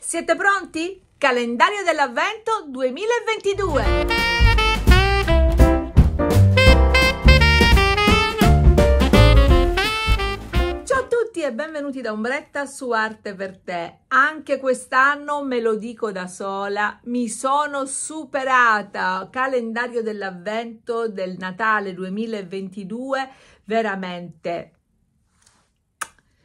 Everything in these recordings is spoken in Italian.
Siete pronti? Calendario dell'avvento 2022! e benvenuti da Ombretta su Arte per te. Anche quest'anno me lo dico da sola, mi sono superata. Calendario dell'avvento del Natale 2022 veramente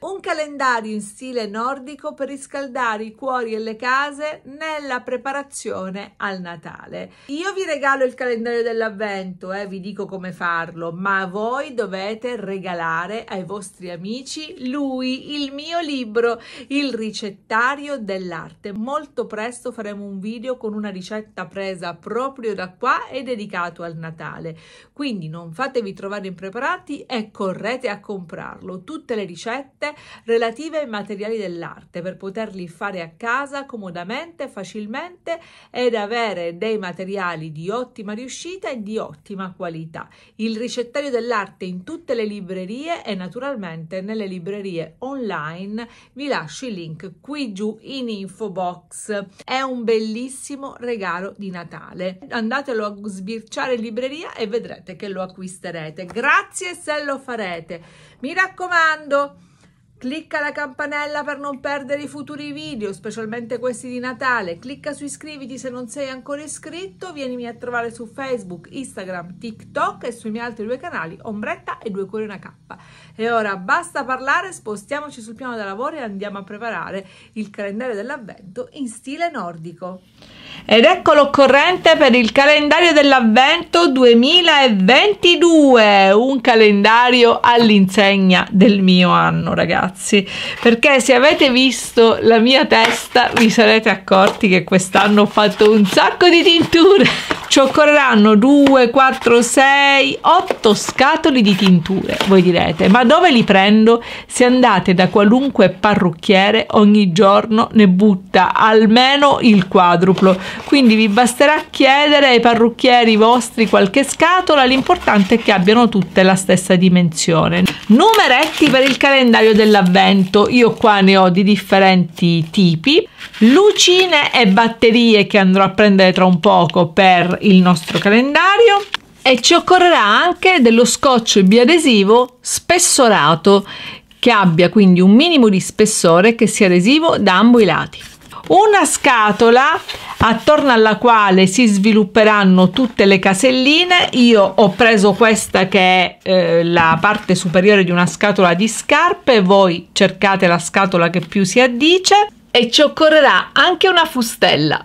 un calendario in stile nordico per riscaldare i cuori e le case nella preparazione al Natale. Io vi regalo il calendario dell'avvento, eh, vi dico come farlo, ma voi dovete regalare ai vostri amici lui, il mio libro, il ricettario dell'arte. Molto presto faremo un video con una ricetta presa proprio da qua e dedicato al Natale. Quindi non fatevi trovare impreparati e correte a comprarlo. Tutte le ricette relative ai materiali dell'arte per poterli fare a casa comodamente, facilmente ed avere dei materiali di ottima riuscita e di ottima qualità. Il ricettario dell'arte in tutte le librerie e naturalmente nelle librerie online vi lascio il link qui giù in info box. È un bellissimo regalo di Natale. Andatelo a sbirciare in libreria e vedrete che lo acquisterete. Grazie se lo farete. Mi raccomando, Clicca la campanella per non perdere i futuri video, specialmente questi di Natale. Clicca su iscriviti se non sei ancora iscritto. Vienimi a trovare su Facebook, Instagram, TikTok e sui miei altri due canali, Ombretta e Due Cuori Una K. E ora basta parlare, spostiamoci sul piano da lavoro e andiamo a preparare il calendario dell'avvento in stile nordico. Ed ecco l'occorrente per il calendario dell'avvento 2022, un calendario all'insegna del mio anno, ragazzi. Perché se avete visto la mia testa, vi sarete accorti che quest'anno ho fatto un sacco di tinture. Ci occorreranno 2, 4, 6, 8 scatole di tinture. Voi direte, ma dove li prendo? Se andate da qualunque parrucchiere, ogni giorno ne butta almeno il quadruplo quindi vi basterà chiedere ai parrucchieri vostri qualche scatola, l'importante è che abbiano tutte la stessa dimensione. Numeretti per il calendario dell'avvento, io qua ne ho di differenti tipi, lucine e batterie che andrò a prendere tra un poco per il nostro calendario. E ci occorrerà anche dello scotch biadesivo spessorato che abbia quindi un minimo di spessore che sia adesivo da ambo i lati una scatola attorno alla quale si svilupperanno tutte le caselline. Io ho preso questa che è eh, la parte superiore di una scatola di scarpe. Voi cercate la scatola che più si addice. E ci occorrerà anche una fustella.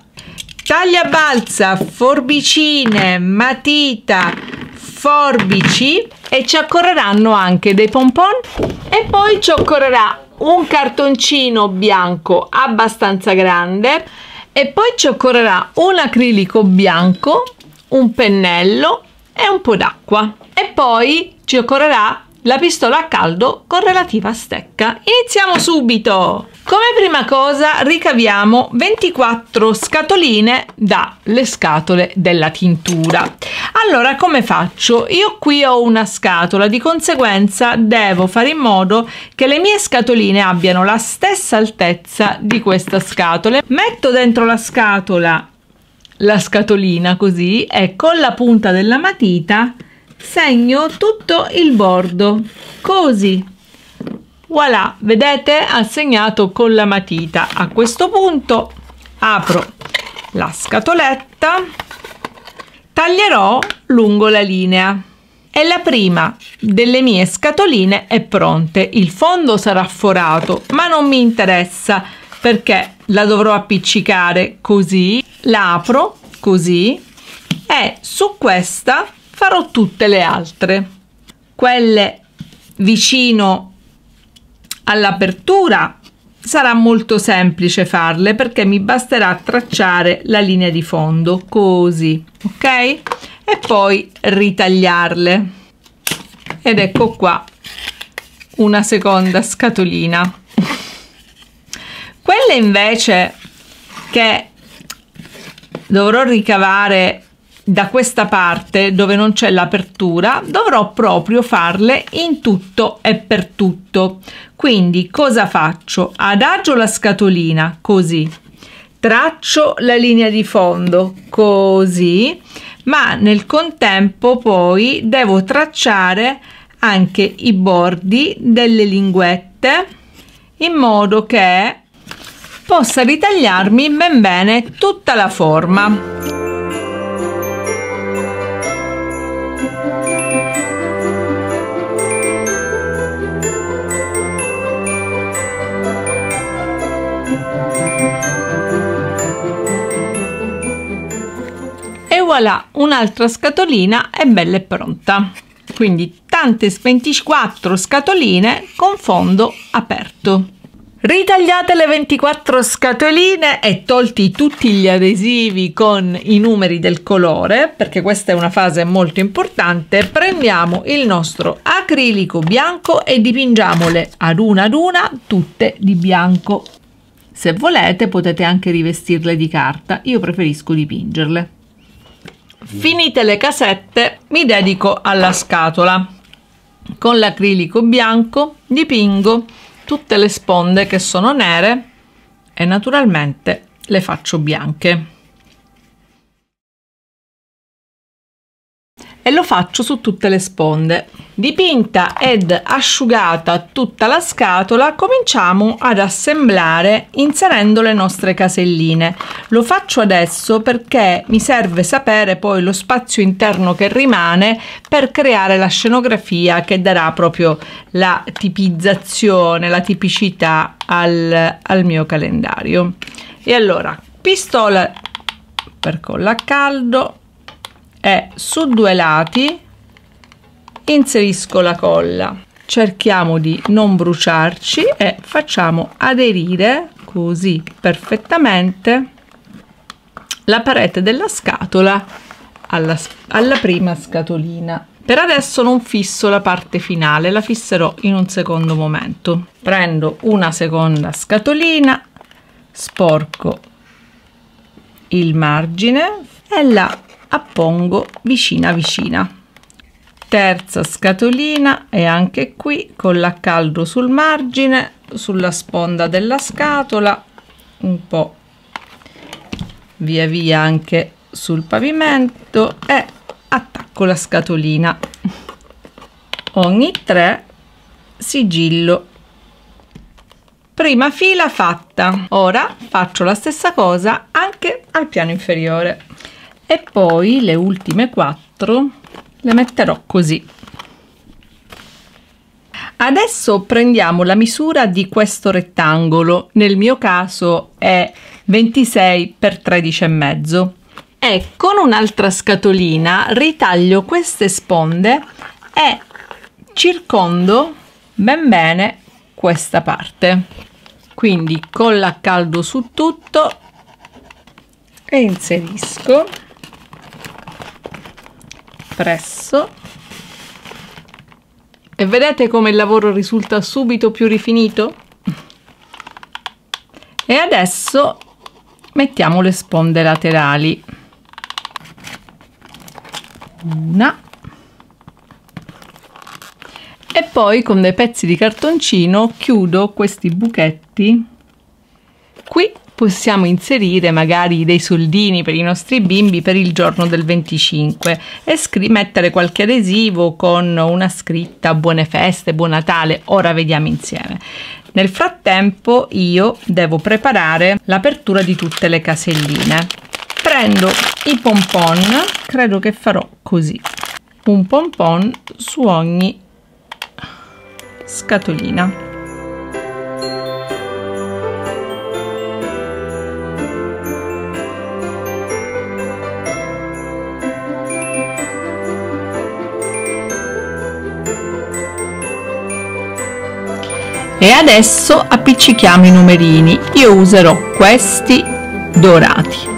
Taglia balza forbicine matita forbici. E ci occorreranno anche dei pompon. E poi ci occorrerà un cartoncino bianco abbastanza grande e poi ci occorrerà un acrilico bianco, un pennello e un po' d'acqua e poi ci occorrerà la pistola a caldo con relativa stecca. Iniziamo subito! Come prima cosa ricaviamo 24 scatoline dalle scatole della tintura. Allora come faccio? Io qui ho una scatola, di conseguenza devo fare in modo che le mie scatoline abbiano la stessa altezza di questa scatola. Metto dentro la scatola la scatolina così e con la punta della matita segno tutto il bordo così voilà vedete ha segnato con la matita. A questo punto apro la scatoletta taglierò lungo la linea. E la prima delle mie scatoline è pronta il fondo sarà forato ma non mi interessa perché la dovrò appiccicare così. La apro così e su questa farò tutte le altre. Quelle vicino all'apertura. Sarà molto semplice farle perché mi basterà tracciare la linea di fondo così ok? E poi ritagliarle. Ed ecco qua una seconda scatolina. Quelle invece che dovrò ricavare da questa parte dove non c'è l'apertura dovrò proprio farle in tutto e per tutto. Quindi cosa faccio? Adagio la scatolina così. Traccio la linea di fondo così. Ma nel contempo poi devo tracciare anche i bordi delle linguette in modo che possa ritagliarmi ben bene tutta la forma. Voilà, un'altra scatolina è bella e pronta. Quindi tante 24 scatoline con fondo aperto. Ritagliate le 24 scatoline e tolti tutti gli adesivi con i numeri del colore, perché questa è una fase molto importante, prendiamo il nostro acrilico bianco e dipingiamole ad una ad una tutte di bianco. Se volete potete anche rivestirle di carta, io preferisco dipingerle. Finite le casette mi dedico alla scatola. Con l'acrilico bianco dipingo tutte le sponde che sono nere e naturalmente le faccio bianche. E lo faccio su tutte le sponde. Dipinta ed asciugata tutta la scatola cominciamo ad assemblare inserendo le nostre caselline. Lo faccio adesso perché mi serve sapere poi lo spazio interno che rimane per creare la scenografia che darà proprio la tipizzazione, la tipicità al, al mio calendario. E allora, pistola per colla a caldo, e su due lati inserisco la colla. Cerchiamo di non bruciarci e facciamo aderire così perfettamente la parete della scatola alla, alla prima scatolina. Per adesso non fisso la parte finale la fisserò in un secondo momento. Prendo una seconda scatolina sporco il margine e la appongo vicina vicina. Terza scatolina e anche qui con l'accaldo sul margine sulla sponda della scatola un po via via anche sul pavimento e attacco la scatolina. Ogni tre sigillo. Prima fila fatta. Ora faccio la stessa cosa anche al piano inferiore e poi le ultime quattro le metterò così. Adesso prendiamo la misura di questo rettangolo. Nel mio caso è 26 x 13 e mezzo. E con un'altra scatolina ritaglio queste sponde e circondo ben bene questa parte. Quindi colla a caldo su tutto e inserisco presso e vedete come il lavoro risulta subito più rifinito? E adesso mettiamo le sponde laterali. Una. E poi con dei pezzi di cartoncino chiudo questi buchetti qui possiamo inserire magari dei soldini per i nostri bimbi per il giorno del 25 e mettere qualche adesivo con una scritta buone feste, buon Natale, ora vediamo insieme. Nel frattempo io devo preparare l'apertura di tutte le caselline. Prendo i pompon, credo che farò così, un pompon su ogni scatolina. E adesso appiccichiamo i numerini. Io userò questi dorati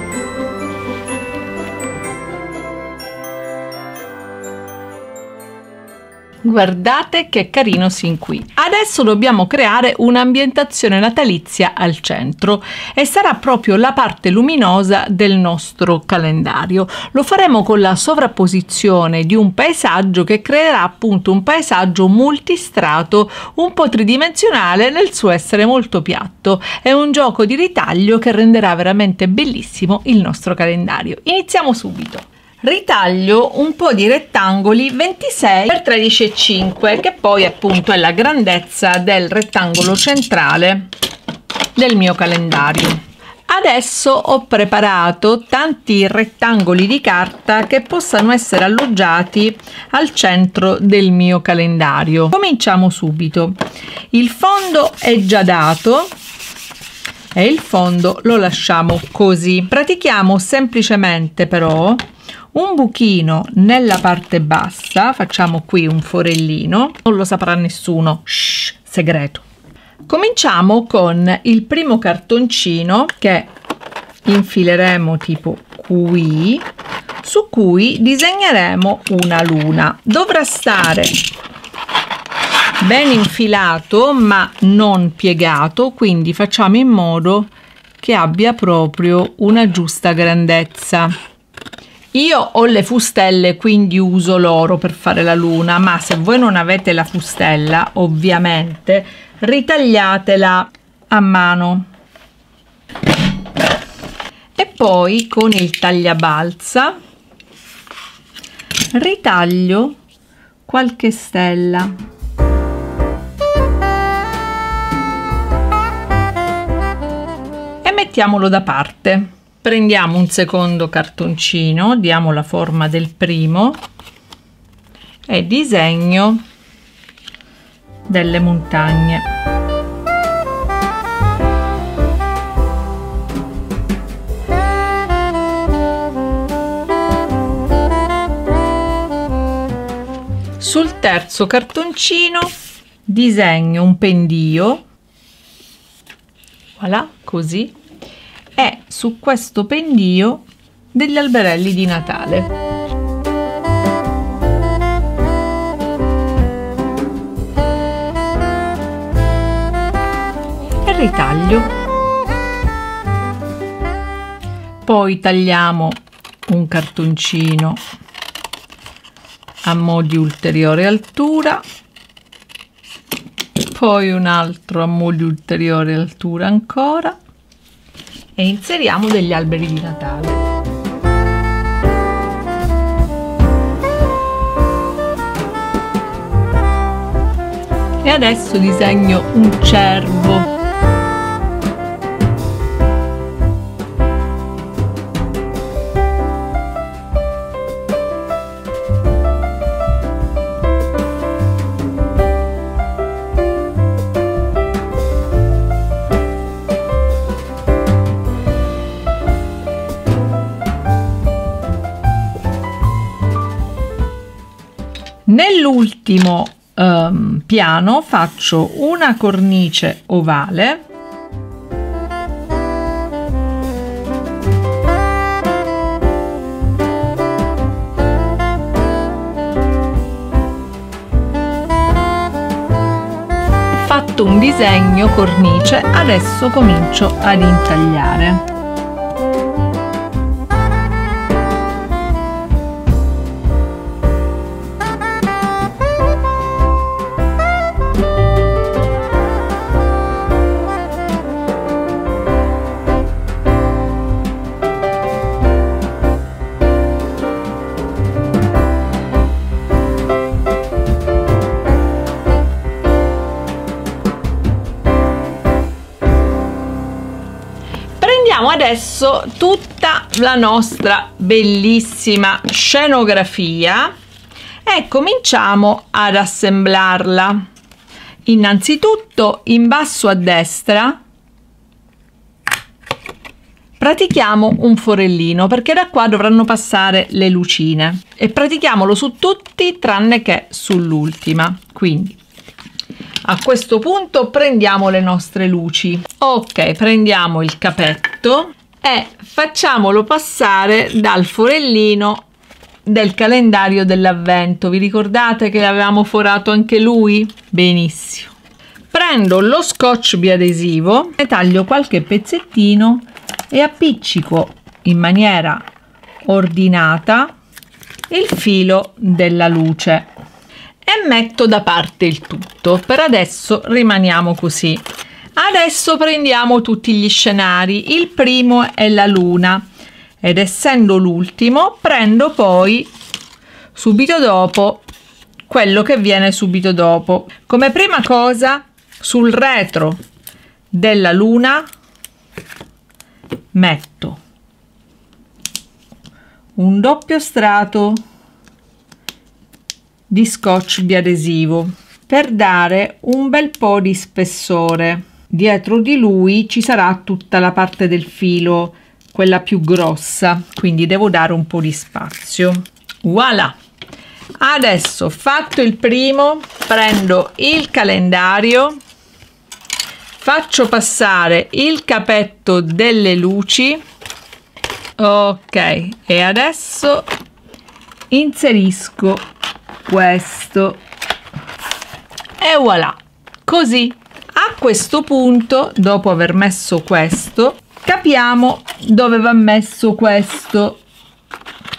Guardate che carino sin qui. Adesso dobbiamo creare un'ambientazione natalizia al centro e sarà proprio la parte luminosa del nostro calendario. Lo faremo con la sovrapposizione di un paesaggio che creerà appunto un paesaggio multistrato un po' tridimensionale nel suo essere molto piatto. È un gioco di ritaglio che renderà veramente bellissimo il nostro calendario. Iniziamo subito ritaglio un po' di rettangoli 26 x 13,5 che poi appunto è la grandezza del rettangolo centrale del mio calendario. Adesso ho preparato tanti rettangoli di carta che possano essere alloggiati al centro del mio calendario. Cominciamo subito. Il fondo è già dato e il fondo lo lasciamo così. Pratichiamo semplicemente però un buchino nella parte bassa facciamo qui un forellino non lo saprà nessuno. Shh, segreto. Cominciamo con il primo cartoncino che infileremo tipo qui su cui disegneremo una luna. Dovrà stare ben infilato ma non piegato quindi facciamo in modo che abbia proprio una giusta grandezza io ho le fustelle, quindi uso l'oro per fare la luna, ma se voi non avete la fustella, ovviamente, ritagliatela a mano. E poi con il tagliabalza ritaglio qualche stella. E mettiamolo da parte prendiamo un secondo cartoncino diamo la forma del primo. E disegno delle montagne. Sul terzo cartoncino disegno un pendio. Voilà così è su questo pendio degli alberelli di Natale. E ritaglio. Poi tagliamo un cartoncino a mo' di ulteriore altura poi un altro a mo' di ulteriore altura ancora e inseriamo degli alberi di Natale. E adesso disegno un cervo Nell'ultimo um, piano faccio una cornice ovale. Fatto un disegno cornice adesso comincio ad intagliare adesso tutta la nostra bellissima scenografia. E cominciamo ad assemblarla innanzitutto in basso a destra pratichiamo un forellino perché da qua dovranno passare le lucine. E pratichiamolo su tutti tranne che sull'ultima. Quindi a questo punto prendiamo le nostre luci ok prendiamo il capetto e facciamolo passare dal forellino del calendario dell'avvento. Vi ricordate che avevamo forato anche lui? Benissimo. Prendo lo scotch biadesivo, ne taglio qualche pezzettino e appiccico in maniera ordinata il filo della luce e metto da parte il tutto. Per adesso rimaniamo così. Adesso prendiamo tutti gli scenari. Il primo è la luna ed essendo l'ultimo prendo poi subito dopo quello che viene subito dopo. Come prima cosa sul retro della luna metto un doppio strato di scotch biadesivo per dare un bel po' di spessore. Dietro di lui ci sarà tutta la parte del filo, quella più grossa, quindi devo dare un po' di spazio. Voilà! Adesso fatto il primo, prendo il calendario, faccio passare il capetto delle luci ok e adesso inserisco questo. E voilà. Così a questo punto dopo aver messo questo capiamo dove va messo questo.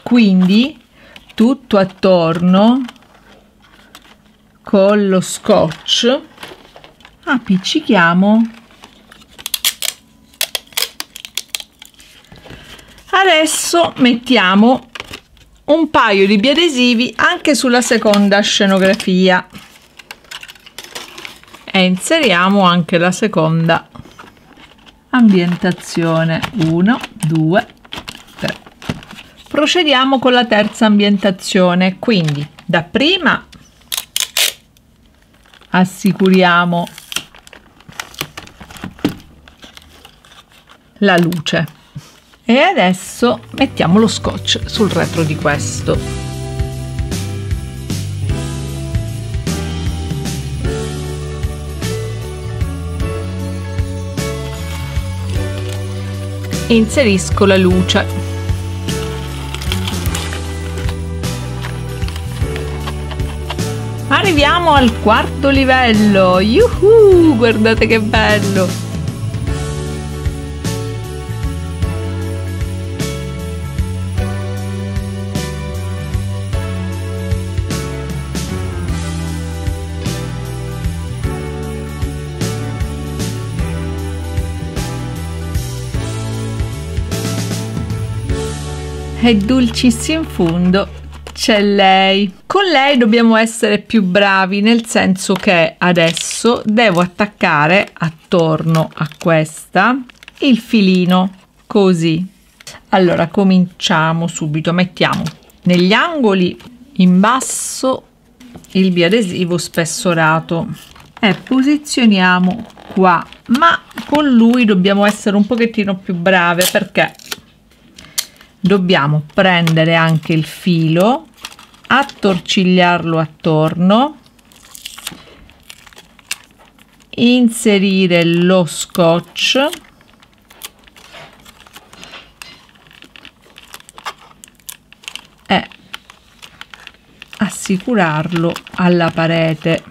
Quindi tutto attorno con lo scotch appiccichiamo. Adesso mettiamo un paio di biadesivi anche sulla seconda scenografia. E inseriamo anche la seconda. Ambientazione. 1 2 3 procediamo con la terza ambientazione. Quindi dapprima assicuriamo la luce e adesso mettiamo lo scotch sul retro di questo. Inserisco la luce. Arriviamo al quarto livello. Yuhu guardate che bello è dolcissimo in fondo c'è lei. Con lei dobbiamo essere più bravi nel senso che adesso devo attaccare attorno a questa il filino così. Allora cominciamo subito. Mettiamo negli angoli in basso il biadesivo spessorato. E posizioniamo qua. Ma con lui dobbiamo essere un pochettino più brave perché dobbiamo prendere anche il filo attorcigliarlo attorno inserire lo scotch e assicurarlo alla parete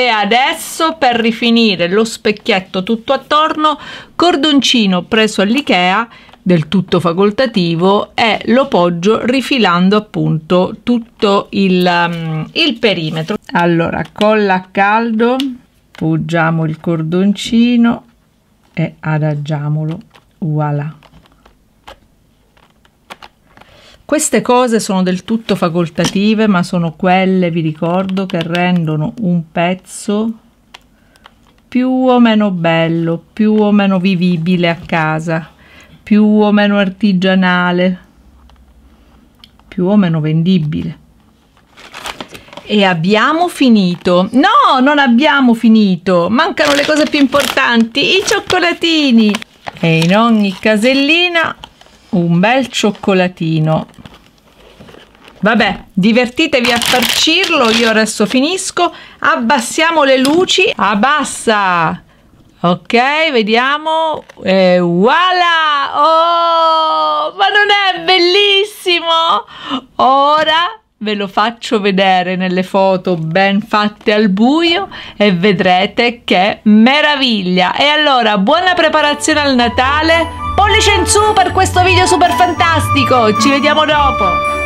e adesso per rifinire lo specchietto tutto attorno cordoncino preso all'Ikea del tutto facoltativo e lo poggio rifilando appunto tutto il, um, il perimetro. Allora colla a caldo poggiamo il cordoncino e adagiamolo. Voilà Queste cose sono del tutto facoltative, ma sono quelle, vi ricordo, che rendono un pezzo più o meno bello, più o meno vivibile a casa, più o meno artigianale, più o meno vendibile. E abbiamo finito. No, non abbiamo finito. Mancano le cose più importanti, i cioccolatini. E in ogni casellina un bel cioccolatino Vabbè, divertitevi a farcirlo, io adesso finisco. Abbassiamo le luci. Abbassa! Ok, vediamo. E voilà! Oh, ma non è bellissimo? Ora ve lo faccio vedere nelle foto ben fatte al buio e vedrete che meraviglia e allora buona preparazione al Natale pollice in su per questo video super fantastico ci vediamo dopo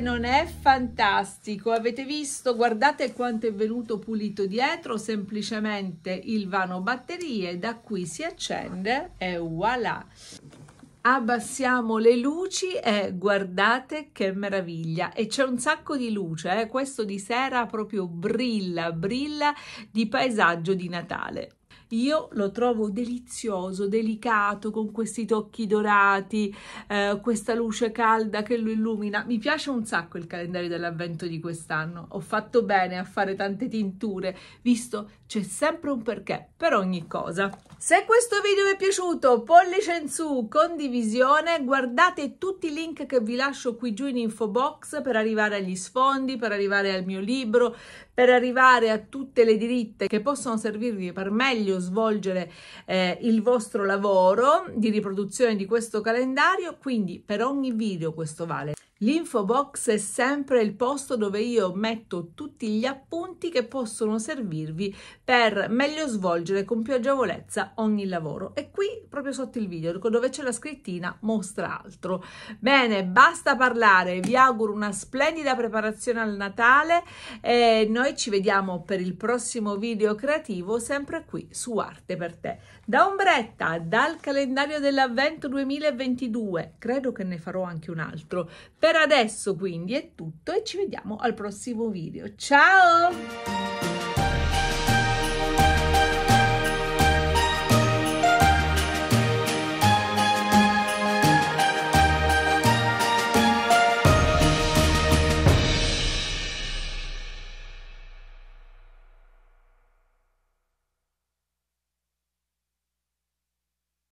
non è fantastico. Avete visto? Guardate quanto è venuto pulito dietro, semplicemente il vano batterie, da qui si accende e voilà. Abbassiamo le luci e guardate che meraviglia. E c'è un sacco di luce, eh? questo di sera proprio brilla, brilla di paesaggio di Natale. Io lo trovo delizioso, delicato, con questi tocchi dorati, eh, questa luce calda che lo illumina. Mi piace un sacco il calendario dell'avvento di quest'anno. Ho fatto bene a fare tante tinture, visto c'è sempre un perché per ogni cosa. Se questo video vi è piaciuto, pollice in su, condivisione, guardate tutti i link che vi lascio qui giù in info box per arrivare agli sfondi, per arrivare al mio libro, per arrivare a tutte le diritte che possono servirvi per meglio svolgere eh, il vostro lavoro di riproduzione di questo calendario, quindi per ogni video questo vale. L'info box è sempre il posto dove io metto tutti gli appunti che possono servirvi per meglio svolgere con più agevolezza ogni lavoro. E qui, proprio sotto il video, dove c'è la scrittina, mostra altro. Bene, basta parlare, vi auguro una splendida preparazione al Natale e noi ci vediamo per il prossimo video creativo sempre qui su Arte per te. Da Ombretta, dal calendario dell'avvento 2022, credo che ne farò anche un altro. Per adesso quindi è tutto e ci vediamo al prossimo video. Ciao!